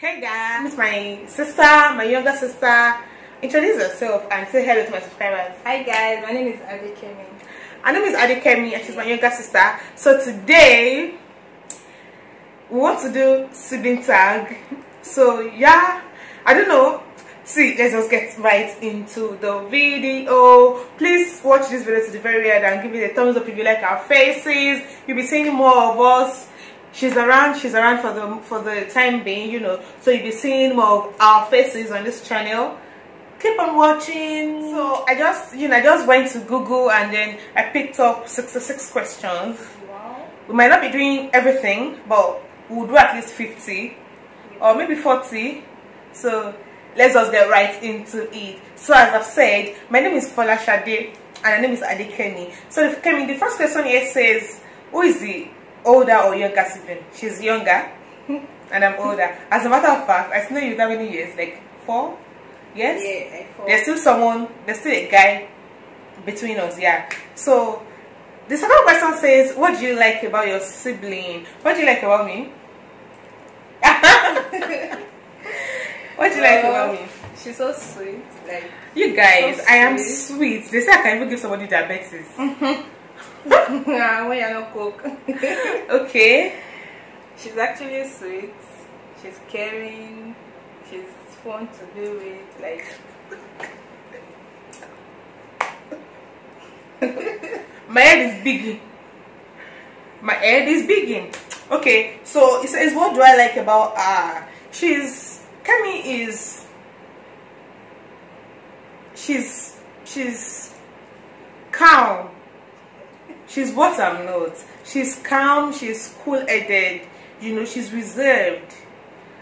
Hey guys, it's my sister, my younger sister. Introduce yourself and say hello to my subscribers. Hi guys, my name is Adekemi. Her name is Adekemi and she's my younger sister. So today we want to do sibling tag. So yeah, I don't know. See, let's just get right into the video. Please watch this video to the very end and give it a thumbs up if you like our faces. You'll be seeing more of us she's around she's around for the for the time being you know. So you'll be seeing more of our faces on this channel. Keep on watching. So i just you know i just went to google and then i picked up 66 questions. Wow. we might not be doing everything but we'll do at least 50 or maybe 40 so let's just get right into it. So as i've said my name is Folashade and her name is Adekemi so if Kemi, the first question here says who is the older or younger sibling. She's younger and i'm older. As a matter of fact i still know you that many years? Like four? Yes? Yeah, thought. there's still someone there's still a guy between us yeah. So the second question says what do you like about your sibling? What do you like about me? What do you like about me? Oh, she's so sweet. Like you guys So i am sweet. They say i can even give somebody diabetes when you're not cook. okay She's actually sweet. She's caring. She's fun to be with. Like my head is big my head is big okay so it says what do i like about her she's kemi is she's she's calm she's what i'm not she's calm she's cool-headed you know she's reserved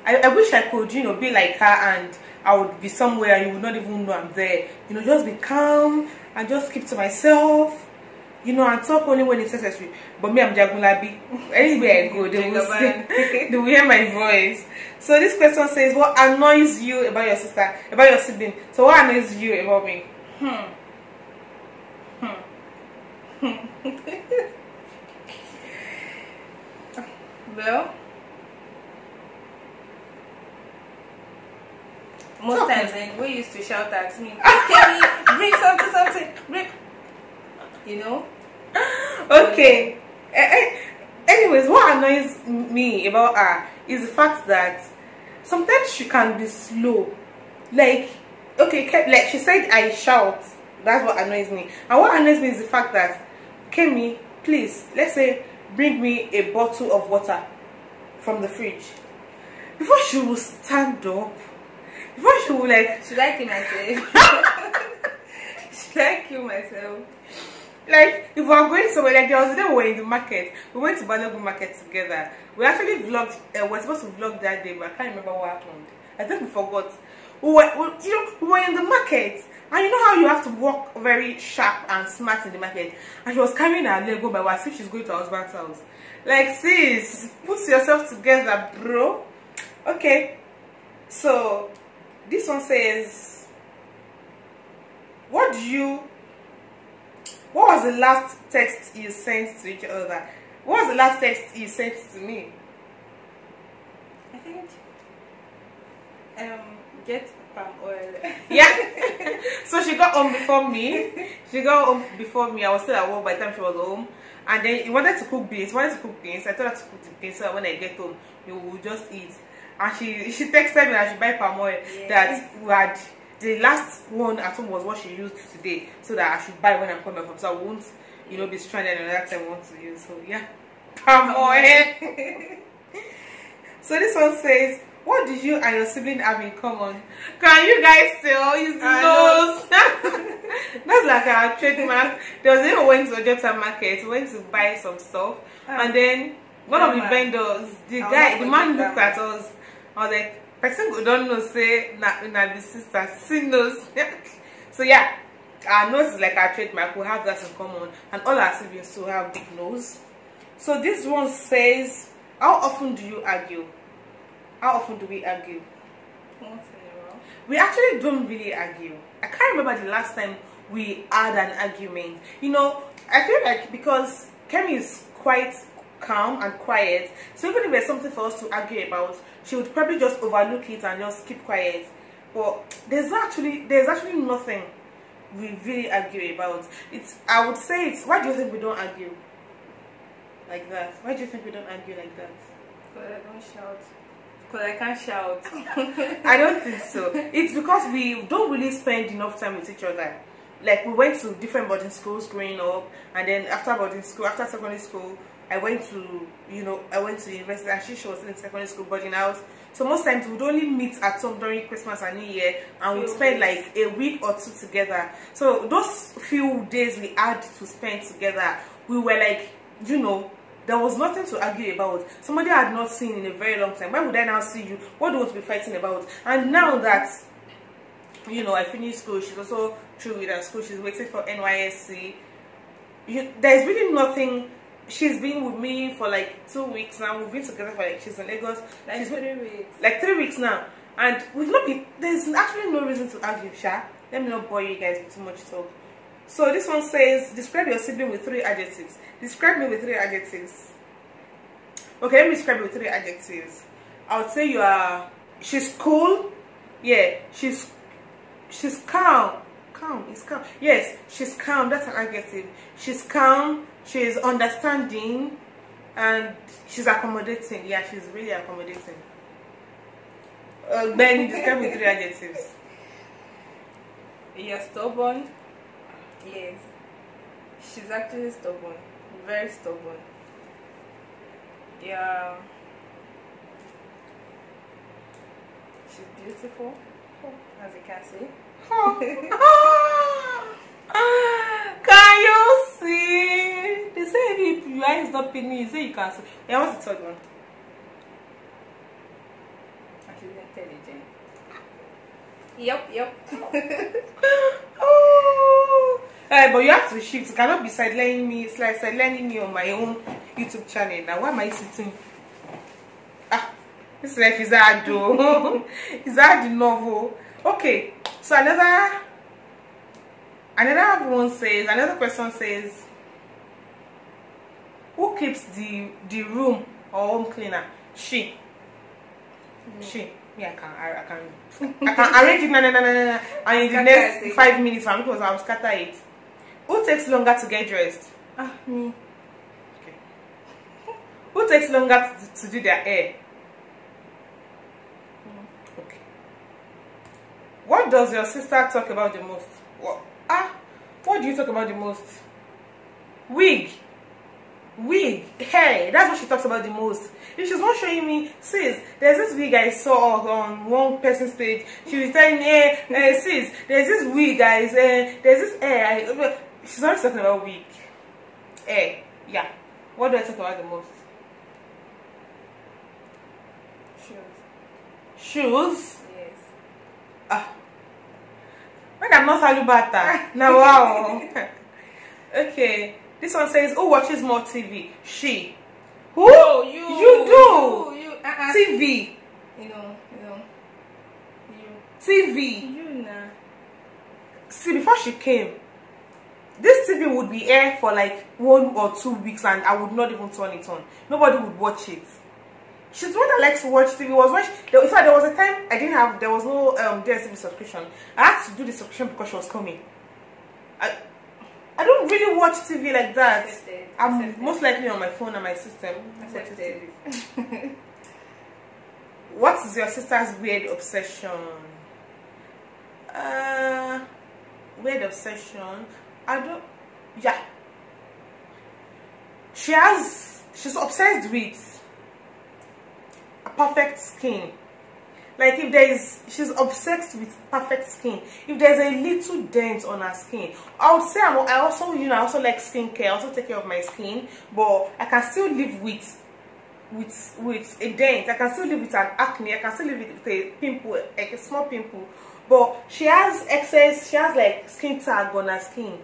I, I wish i could you know be like her and i would be somewhere and you would not even know i'm there you know just be calm and just keep to myself you know, and talk only when it's necessary. But me, I'm Jagulabi. Anywhere I go, they will, say, they will hear my voice. So this question says, what annoys you about your sister, about your sibling? So what annoys you about me? hmm. Well most Talk. times when we used to shout at me, Kemi, bring something, something, bring you know? okay. Eh, eh, Anyways, what annoys me about her is the fact that sometimes she can be slow. Like, okay, like she said, I shout. That's what annoys me. And what annoys me is the fact that, Kemi, please, let's say, bring me a bottle of water from the fridge. Before she will stand up, before she will like Should I kill myself? Should I kill myself? like if we are going somewhere like there was a day we were in the market we went to Balogun market together we actually vlogged uh, we were supposed to vlog that day but I can't remember what happened I think we forgot we were we, you know we were in the market and you know how you have to walk very sharp and smart in the market and she was carrying her Lego by as if she's going to her husband's house like sis put yourself together bro okay so this one says what do you what was the last text you sent to each other? What was the last text you sent to me? I think um get palm oil. Yeah. so she got home before me. She got home before me. I was still at work by the time she was home. And then he wanted to cook beans. Wanted to cook beans. I told her to cook the beans so that when I get home, we will just eat. And she she texted me that she buy palm oil Yeah. that we had the last one at home was what she used today, so that I should buy when I'm coming home, so I won't, you know, be stranded another time I want to use. So yeah, palm oil. so this one says, "What did you and your sibling have in common? Can you guys tell? I nose." That's like our trademark. There was even went to Ojota market, we went to buy some stuff, Ah. and then one of the vendors, the I guy, the man looked at us. I was like, person go don't know say na na the sister see nose. so yeah, our nose is like our trademark. We have that in common, and all our siblings too have big nose. So this one says, how often do you argue? How often do we argue? Once in a while. we actually don't really argue. I can't remember the last time we had an argument. You know, I feel like because Kemi is quite calm and quiet. So even if there's something for us to argue about, she would probably just overlook it and just keep quiet. But there's actually there's actually nothing we really argue about. It's I would say it's why do you think we don't argue like that? Why do you think we don't argue like that? Because I don't shout. Because I can't shout. I don't think so. It's because we don't really spend enough time with each other. Like we went to different boarding schools growing up, and then after boarding school, after secondary school, I went to you know I went to university. And she, was in secondary school boarding house. So most times we'd only meet at home during Christmas and New Year, and we'd spend like a week or two together. So those few days we had to spend together, we were like you know there was nothing to argue about. Somebody I had not seen in a very long time. Why would I now see you? What do to be fighting about? And now that you know I finished school, she's also through with her school. She's waiting for NYSC. You, there's really nothing. She's been with me for like two weeks now. We've been together for like she's in Lagos. like she's three weeks. like three weeks now, and we've not been. There's actually no reason to argue, Sha. Let me not bore you guys with too much talk. So this one says, describe your sibling with three adjectives. Describe me with three adjectives. Okay, let me describe you with three adjectives. I would say you are. She's cool. Yeah, she's she's calm. Calm is calm. Yes, she's calm. That's an adjective. She's calm. She's understanding, and she's accommodating. Yeah, she's really accommodating. Uh, then describe with three adjectives. You're stubborn. Yes. She's actually stubborn. Very stubborn. Yeah. She's beautiful, as you can see. can you see? They say if your eye is not pinning, you say you can see. Yeah, what's the third one? She's intelligent. Yep, yep. Uh, but you have to shift. You cannot be sidelining me. It's like sidelining me on my own YouTube channel. Now, why am I sitting? Ah, this life is hard though. it's hard enough. oh. Okay, so another another one says another person says who keeps the the room or home cleaner? She. She. Yeah, I can. I, I can. I can arrange it. No, no, no, no, no. And in the next five minutes, I'm because I'll scatter it. Who takes longer to get dressed? Ah, me. Okay. Who takes longer to, to do their hair? Okay. What does your sister talk about the most? What? Ah, what do you talk about the most? Wig. Wig. Hair. That's what she talks about the most. If she's not showing me, sis, there's this wig I saw on one person's page. She was telling me, eh, eh, sis, there's this wig, guys. Eh, there's this hair. I, she's always talking about wig. Hair. Yeah. What do I talk about the most? Shoes. Shoes. Yes. Ah. When I'm not Salubata. now, wow. okay. This one says, who watches more TV? She. Who? Oh, you. You do. You. you uh-uh. TV. You know. You know. You. TV. You nah. See, before she came, this TV would be air for like one or two weeks and I would not even turn it on. Nobody would watch it. She's the one that likes to watch TV. Was watch. There, in fact, there was a time I didn't have. There was no um DSTV subscription. I had to do the subscription because she was coming. I, I don't really watch TV like that. Accepted. I'm Accepted. most likely on my phone and my system. Accepted. What is your sister's weird obsession? Uh, weird obsession. I don't. Yeah. She has. She's obsessed with a perfect skin. Like if there is, she's obsessed with perfect skin. If there's a little dent on her skin, I would say I'm, I also, you know, I also like skincare. I also take care of my skin, but I can still live with with with a dent. I can still live with an acne. I can still live with a pimple, like a small pimple. But she has excess. She has like skin tag on her skin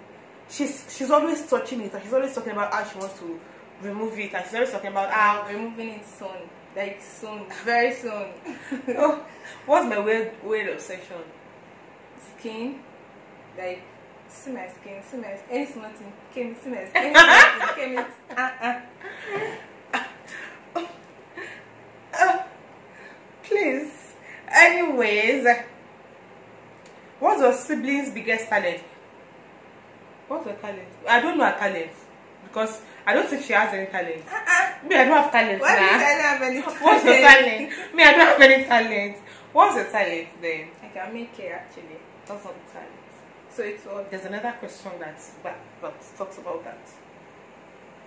she's she's always touching it and she's always talking about how she wants to remove it and she's always talking about ah, I'm removing it soon. Like soon, very soon. oh, what's my weird weird obsession? Skin. Like see my skin, see my skin, any small thing, came see my skin, came it. Uh, uh. oh, please. Anyways, what's your sibling's biggest talent? What's her talent? I don't know her talent because I don't think she has any talent. Uh-uh. Me, I don't have talent Why now. I not have any talent? What's your talent? Me, I don't have any talent. What's your talent then? I can make it actually. That's not the talent. So it's all There's another question that, that talks about that.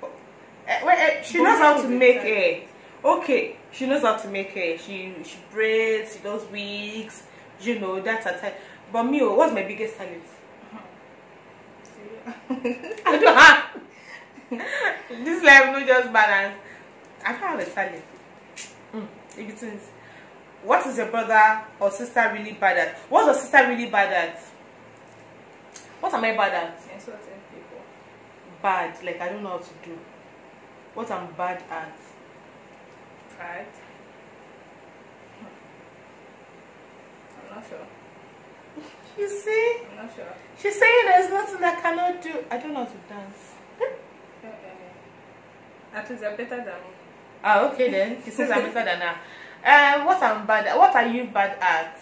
But, eh, well, eh, she knows how to make hair. Okay, she knows how to make hair. She she braids, she does wigs. You know that's her talent. But me, oh, what's my biggest talent? I don't have. this life no just balance. I can't have a talent. Mm, it is, what is your brother or sister really bad at? What's your sister really bad at? What am I bad at? Insulting people. Bad, like I don't know how to do. What I'm bad at. Pride. I'm not sure. You see? I'm not sure. She's saying there's nothing I cannot do. I don't know how to dance. Uh-uh. At least you're better than me. Ah, okay then. She says I'm better than her. Um, what I'm bad at? What are you bad at?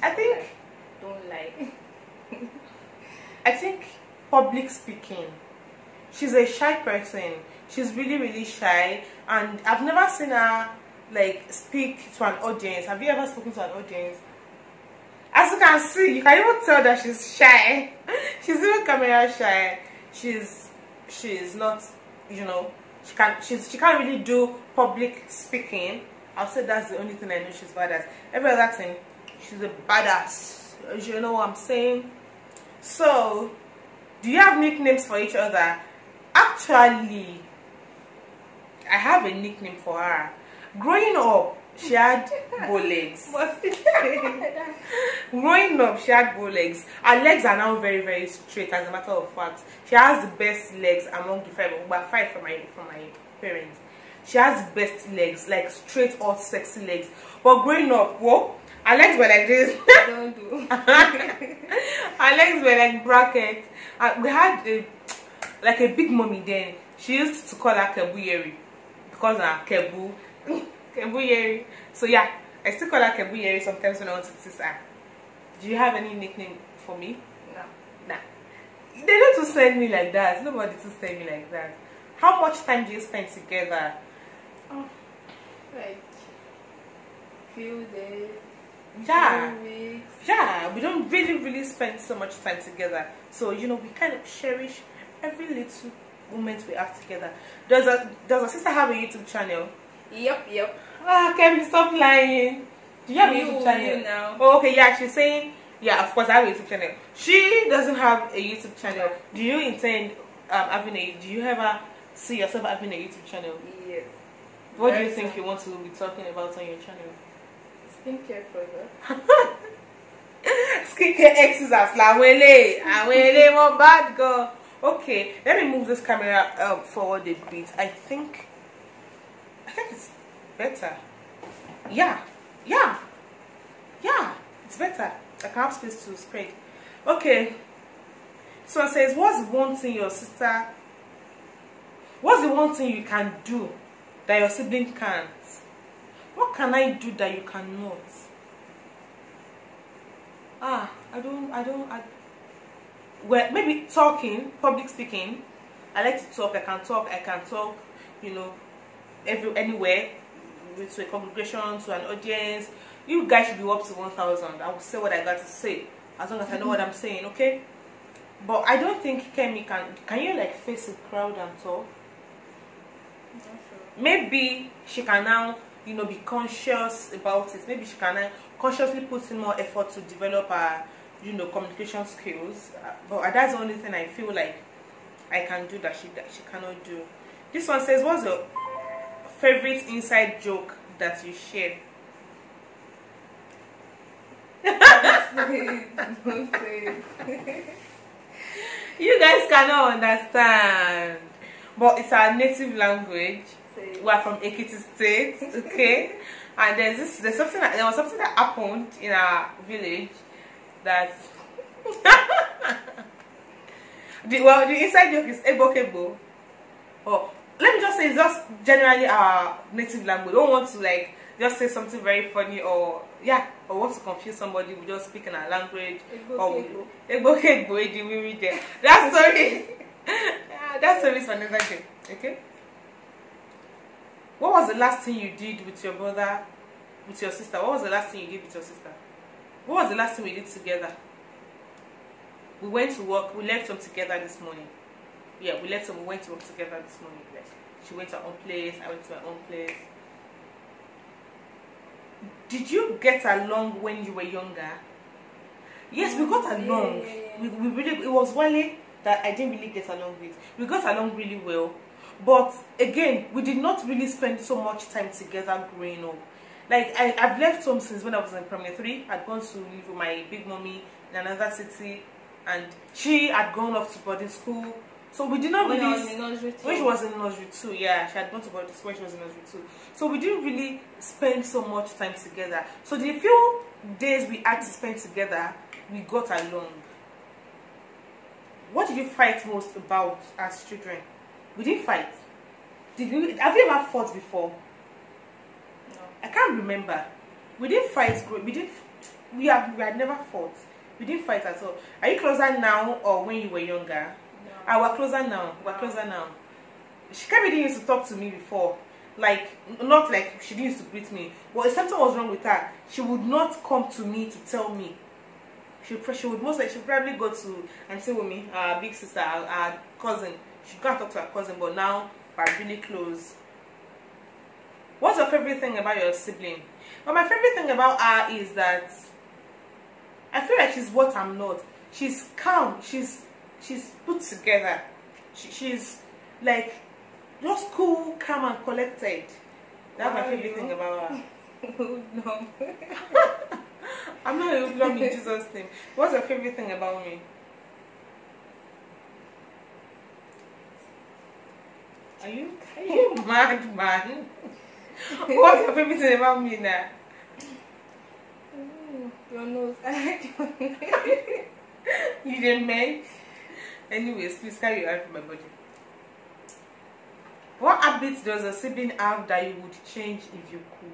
I think Don't lie. I think public speaking. She's a shy person. She's really, really shy, and I've never seen her like speak to an audience. Have you ever spoken to an audience? As you can see, you can even tell that she's shy. she's even camera shy. She's she's not, you know, she can't she's she can't really do public speaking. I'll say that's the only thing I know she's bad at. Every other thing, she's a badass. You know what I'm saying? So, do you have nicknames for each other? Actually, I have a nickname for her. Growing up, she had bow legs. Growing up, she had bow legs. Her legs are now very, very straight. As a matter of fact, she has the best legs among the five. About five from my from my parents. She has the best legs, like straight or sexy legs. But growing up, whoa, her legs were like this. Don't do. her legs were like brackets. And we had a, like a big mommy then. She used to call her Kebuyeri because her Kebu. Kebuyeri. So yeah, I still call her Kebuyeri sometimes when I want to tease her. Do you have any nickname for me? No. Nah. They don't to send me like that. Nobody to send me like that. How much time do you spend together? Oh, like few days. Yeah. Few weeks. yeah we don't really really spend so much time together so you know we kind of cherish every little moment we have together does a does a sister have a youtube channel Yep, yep. ah we stop lying do you have a youtube channel you now. oh okay yeah she's saying yeah of course i have a youtube channel she doesn't have a youtube channel do you intend um having a do you ever see yourself having a youtube channel Yes. what do you think soon. you want to be talking about on your channel Skincare product. skincare eléyìí àwọn eléyìí wọn bad gan okay let me move this camera um, forward a bit i think i think it's better. Yeah. Yeah. Yeah. It's better. I can have space to spread. Okay. So it says what's one thing your sister what's the one thing you can do that your sibling can't? What can i do that you cannot? Ah i don't i don't i well maybe talking public speaking. I like to talk. I can talk. I can talk you know every anywhere to a congregation to an audience. You guys should be up to 1000 i will say what i got to say as long as i know what i'm saying okay? But i don't think kemi can can you like face a crowd and talk? Sure. maybe she can now you know be conscious about it. Maybe she can now consciously put in more effort to develop her you know communication skills. Uh, but that's the only thing i feel like i can do that she that she cannot do. This one says what's your favorite inside joke that you share Don't say it. you guys cannot understand but it's our native language we are from Ekiti State, okay? and there's this, there's something that, there was something that happened in our village that the well the inside joke is ebo kebo. Oh, let me just say it's just generally our native language. We don't want to like just say something very funny or yeah, or want to confuse somebody. We just speak in our language. Or we there. That story. yeah, that story is for another day. Okay. What was the last thing you did with your brother, with your sister? What was the last thing you did with your sister? What was the last thing we did together? We went to work. We left home together this morning. Yeah, we left home. We went to work together this morning. Like, she went to her own place. I went to my own place. Did you get along when you were younger? Yes, we got mm, along. Yeah. We, we really. It was Wale that I didn't really get along with. We got along really well, but again, we did not really spend so much time together growing up. Like I, I've left home since when I was in primary three. I'd gone to live with my big mommy in another city, and she had gone off to boarding school. So we did not When really. was in nursery when she was in nursery too, yeah, she had gone to boarding school when she was in nursery too. So we didn't really spend so much time together. So the few days we had to spend together, we got along. What did you fight most about as children? We didn't fight. Did you? Have you ever fought before? No. I can't remember. We didn't fight. We didn't. We have. We had never fought. We didn't fight at all. Are you closer now or when you were younger? No. Ah, we're closer now. We're closer now. She didn't used to talk to me before. Like, not like she didn't used to greet me. But if something was wrong with her, she would not come to me to tell me. She, she would most like she probably go to Auntie Wumi, our big sister, our, our cousin. She can't talk to her cousin, but now we're really close. What's your favorite thing about your sibling? Well, my favorite thing about her is that I feel like she's what I'm not. She's calm. She's she's put together. She, she's like just cool, calm, and collected. That's my favorite thing about her. no. I'm not a hoodlum in Jesus' name. What's your favorite thing about me? Are you are you mad, man? What's your favorite thing about me now? Ooh, Your nose. I like your You didn't meant. Anyways, please carry your hand from my body. What habits does a sibling have that you would change if you could?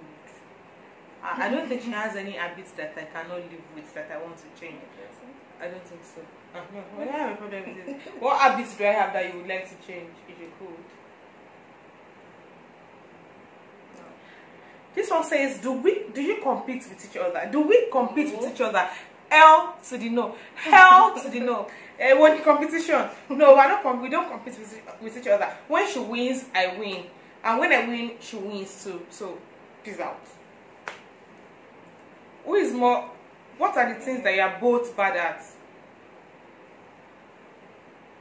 I, I don't think she has any habits that I cannot live with that I want to change. I don't think so. Uh, no, well, I have a problem with this. What habits do I have that you would like to change if you could? This one says, do we do you compete with each other? Do we compete with each other? L to the no. Hell to the no. Uh, when competition. No, we're not com- we don't compete with, with each other. When she wins, I win. And when I win, she wins too. So peace out. Who is more what are the things that you are both bad at?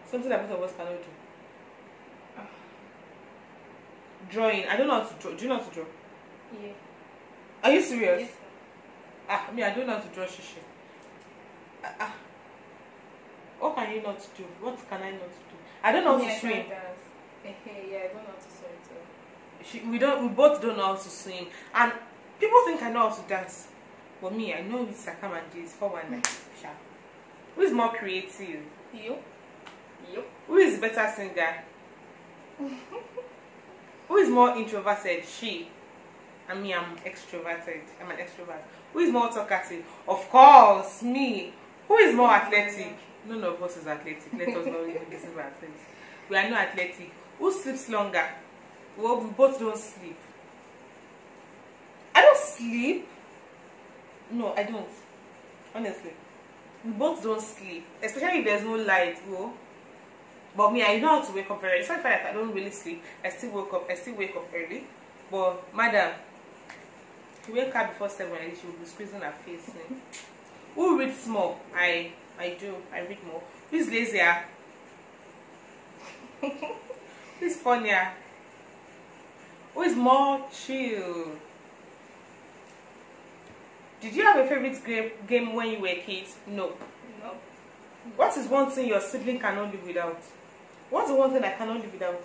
Something that both of us cannot do. Drawing. I don't know how to draw. Do you know how to draw? Yeah. Are you serious? Yes. Ah, me, I don't know how to draw shishi. Ah. What can you not do? What can I not do? I don't know how Yeah, to I swim. yeah, I don't know how to swim too. She, we don't. We both don't know how to swim, and people think I know how to dance, but me, I know it's Sakam and four one. Sha. Who is more creative? You? You? Who is better singer? Who is more introverted? She. And me, I'm extroverted. I'm an extrovert. Who is more talkative? Of course, me. Who is more athletic? None of us is athletic. Let us not even deceive ourselves. We are not athletic. Who sleeps longer? Well, we both don't sleep. I don't sleep. No, I don't. Honestly. We both don't sleep. Especially if there's no light. Well, but me, I know how to wake up early. It's not that I don't really sleep. I still wake up. I still wake up early. But madam, if you wake up before seven, least she will be squeezing her face. eh. Who reads more? I I do. I read more. Who's lazier? Who's funnier? Who is more chill? Did you have a favorite game, game when you were kids? No. No. What is one thing your sibling cannot live without? What's the one thing I cannot live without?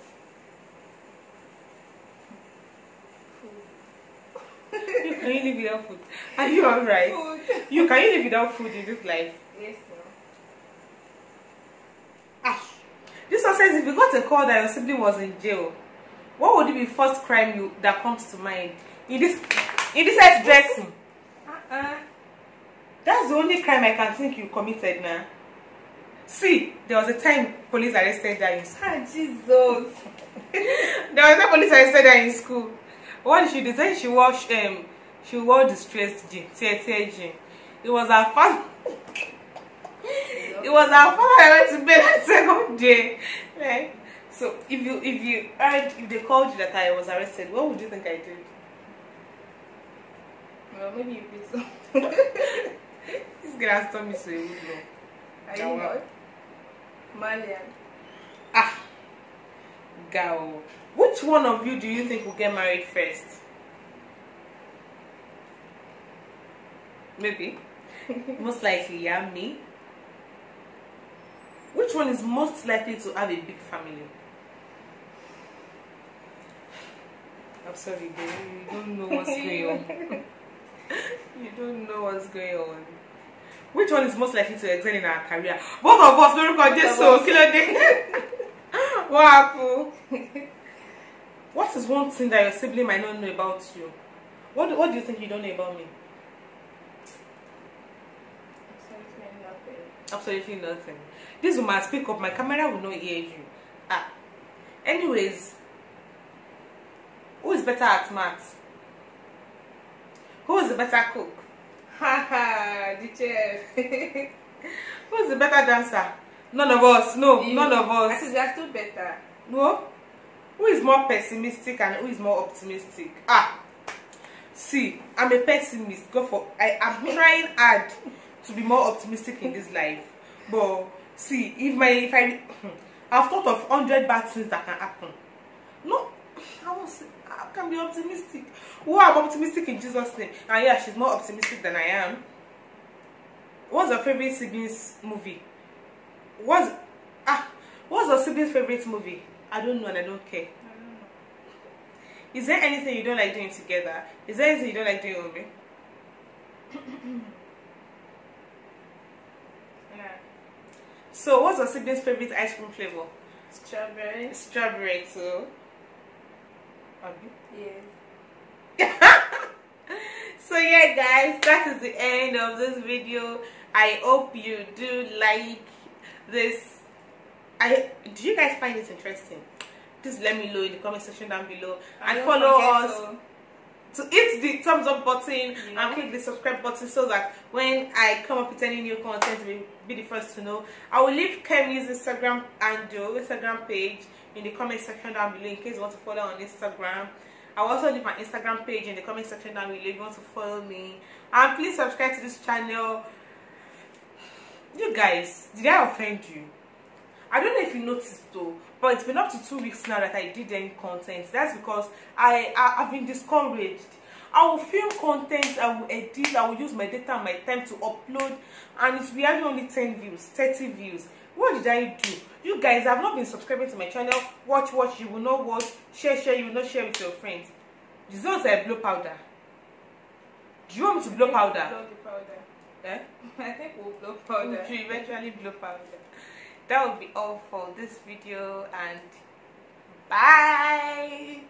Can you live without food? Are you alright? You can you live without food in this life? Yes. Ah. This one says if you got a call that your sibling was in jail, what would be first crime you that comes to mind in this in this sex dressing Uh-uh. that's the only crime i can think you committed now see there was a time police arrested her in school Ah, Jesus. there was a time police arrested her in school what did she say she wore um she wore distressed jean tear jean it was her father it was her father that went to bed that second day like so if you if you heard if they called you that i was arrested what would you think i did? Well, maybe you beat some. this girl has told me so you law Are you not? Malian. ah girl which one of you do you think will get married first? Maybe. Most likely yeah me. Which one is most likely to have a big family? I'm sorry baby you don't know what's going on. You don't know what's going on. Which one is most likely to excel in our career? Both of us lórúkọ jésù kí ló dé? What happen what is one thing that your sibling might not know about you? What do, what do you think you don't know about me? Absolutely nothing. absolutely nothing. This woman speak up my camera will not hear you. Ah. Anyways who is better at maths? Who is the better cook? Ha ha, the chef. who is the better dancer? None of us. No You. none of I us think they're still better. no who is more pessimistic and who is more optimistic? Ah see i'm a pessimist. Go for i am trying hard to be more optimistic in this life. But see if my if i i've thought of hundred bad things that can happen. No i was i can be optimistic. Who i'm optimistic in jesus name? And yeah she's more optimistic than i am. What's your favorite siblings movie? What's ah what's your siblings favorite movie i don't know and i don't care I don't know. is there anything you don't like doing together is there anything you don't like doing with me Yeah. so what's your siblings favorite ice cream flavor Strawberry. strawberry too Abi? Yes. so yeah guys that is the end of this video i hope you do like this i do you guys find this interesting please let me know in the comment section down below and follow us to- to hit the thumbs up button Yeah. and click the subscribe button so that when I come up with any new content, we'll be the first to know. I will leave Kemi's Instagram and Instagram page in the comment section down below in case you want to follow on Instagram. I will also leave my Instagram page in the comment section down below if you want to follow me. And please subscribe to this channel. You guys, did I offend you? I don't know if you noticed though, but it's been up to two weeks now that I did any content. That's because I, I have been discouraged. I will film content, I will edit, I will use my data and my time to upload, and it's having only 10 views, 30 views. What did I do? You guys have not been subscribing to my channel. Watch, watch, you will not watch. Share, share, you will not share with your friends. This is not a blow powder. Do you want me to blow powder? Blow the powder. Eh? I think we'll blow powder. should eventually blow powder. That will be all for this video and bye.